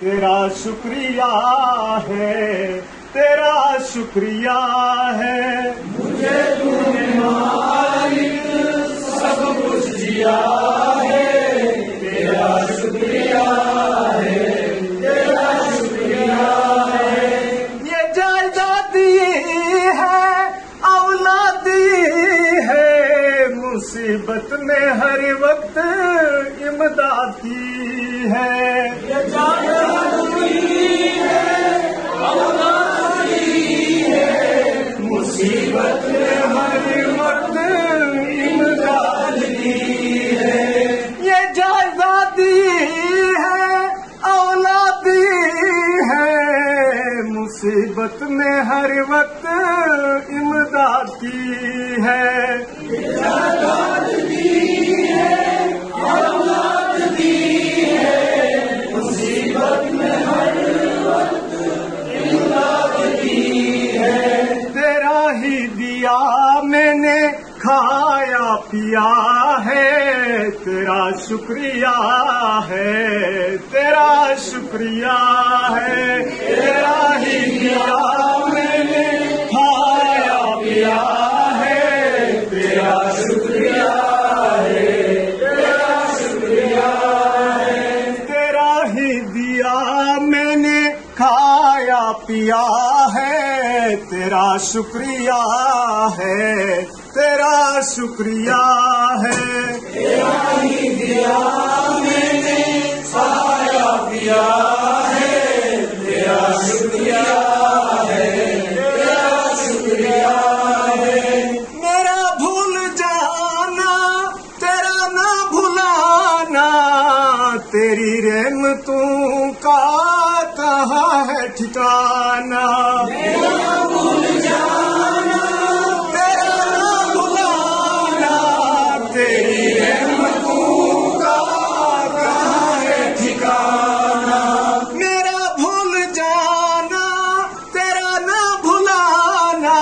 تیرا شکریہ ہے تیرا شکریہ ہے۔ مجھے سب کچھ دیا ہے۔ تیرا شکریہ ہے تیرا شکریہ ہے۔ یہ جائیداد دی ہے اولاد دی ہے۔ مصیبت میں ہر وقت امداد کی ہے۔ ہے مصیبت میں ہر وقت امداد کی ہے۔ تیرا ہی دیا میں نے کھایا پیا ہے، تیرا شکریہ ہے۔ تیرا شکریہ ہے تیرا شکریہ ہے تیرا ہی دیا میں نے کھایا، پیا ہے۔ تیرا شکریہ ہے۔ تیرا شکریہ ہے۔ تیرا ہی دیا میں نے کھایا، پیا تیری رحمتوں کا کہاں ہے ٹھکانا بھول جانا تیرا نہ بھلانا تیری رحمتوں کا کہاں ہے ٹھکانا میرا بھول جانا، تیرا نہ بھلانا،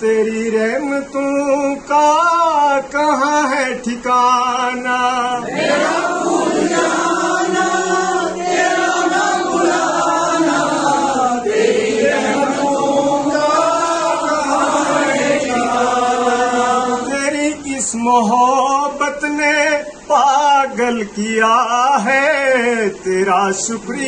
تیری رحمتوں کا کہاں ہے ٹھکانا محبت نے پاگل کیا ہے تیرا شکریہ